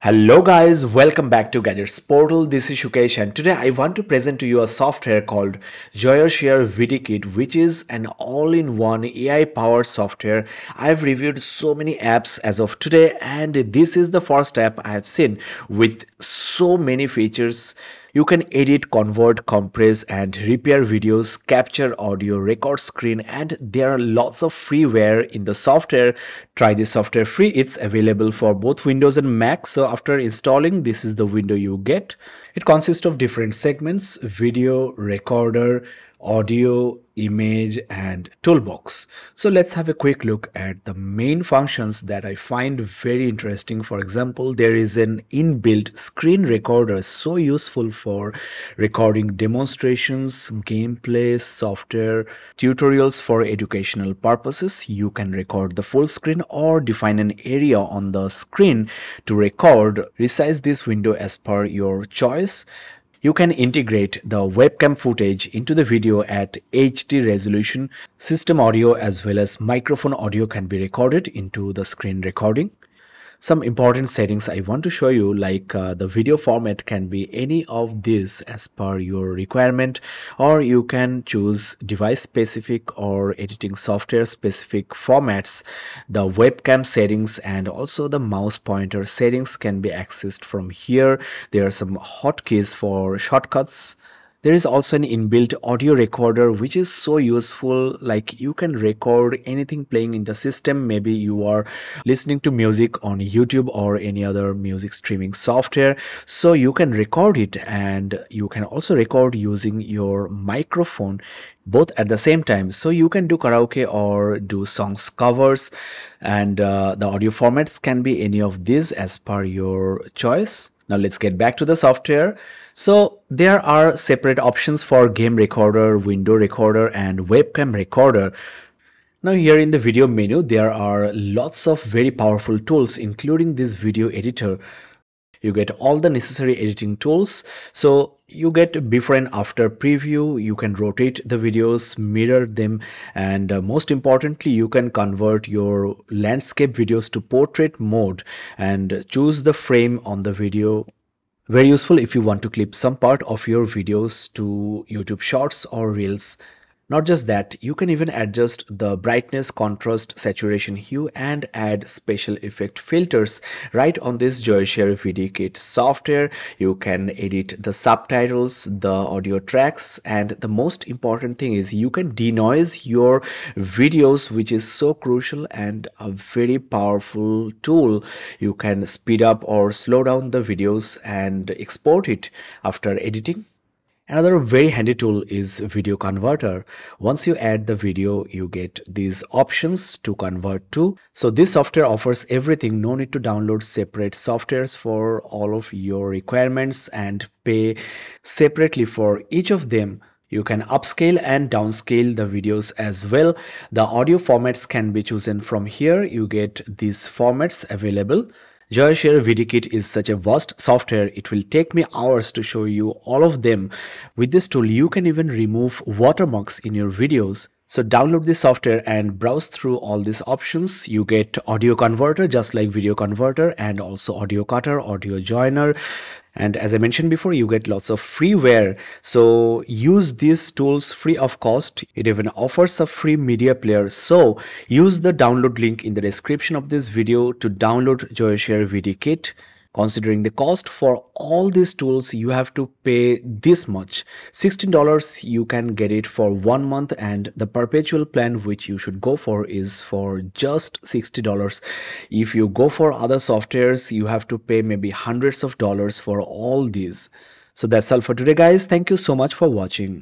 Hello guys, welcome back to Gadgets Portal. This is Shukesh and today I want to present to you a software called JoyoShare VidiKit which is an all-in-one AI powered software. I've reviewed so many apps as of today and this is the first app I have seen with so many features you can edit, convert, compress and repair videos, capture audio, record screen and there are lots of freeware in the software. Try this software free. It's available for both Windows and Mac. So after installing, this is the window you get. It consists of different segments, video, recorder, audio, image and toolbox. So let's have a quick look at the main functions that I find very interesting. For example, there is an inbuilt screen recorder so useful for recording demonstrations, gameplay, software, tutorials for educational purposes. You can record the full screen or define an area on the screen to record. Resize this window as per your choice. You can integrate the webcam footage into the video at HD resolution. System audio as well as microphone audio can be recorded into the screen recording some important settings I want to show you like uh, the video format can be any of these as per your requirement or you can choose device specific or editing software specific formats. The webcam settings and also the mouse pointer settings can be accessed from here. There are some hotkeys for shortcuts there is also an inbuilt audio recorder which is so useful like you can record anything playing in the system. Maybe you are listening to music on youtube or any other music streaming software so you can record it and you can also record using your microphone both at the same time. So you can do karaoke or do songs covers and uh, the audio formats can be any of these as per your choice now let's get back to the software so there are separate options for game recorder, window recorder and webcam recorder. Now here in the video menu there are lots of very powerful tools including this video editor. You get all the necessary editing tools. So you get before and after preview. You can rotate the videos mirror them and uh, most importantly you can convert your landscape videos to portrait mode and choose the frame on the video. Very useful if you want to clip some part of your videos to YouTube Shorts or Reels not just that, you can even adjust the brightness, contrast, saturation, hue and add special effect filters right on this JoyoShare VidiKit software. You can edit the subtitles, the audio tracks and the most important thing is you can denoise your videos which is so crucial and a very powerful tool. You can speed up or slow down the videos and export it after editing Another very handy tool is video converter. Once you add the video, you get these options to convert to. So this software offers everything. No need to download separate softwares for all of your requirements and pay separately for each of them. You can upscale and downscale the videos as well. The audio formats can be chosen from here. You get these formats available. JoyoShare VidiKit is such a vast software, it will take me hours to show you all of them. With this tool, you can even remove watermarks in your videos. So download this software and browse through all these options. You get audio converter just like video converter and also audio cutter, audio joiner. And as i mentioned before you get lots of freeware so use these tools free of cost. It even offers a free media player. So use the download link in the description of this video to download JoyoShare VidiKit considering the cost. For all these tools you have to pay this much. $16 you can get it for one month and the perpetual plan which you should go for is for just $60 if you go for other softwares you have to pay maybe hundreds of dollars for all these. So that's all for today guys. Thank you so much for watching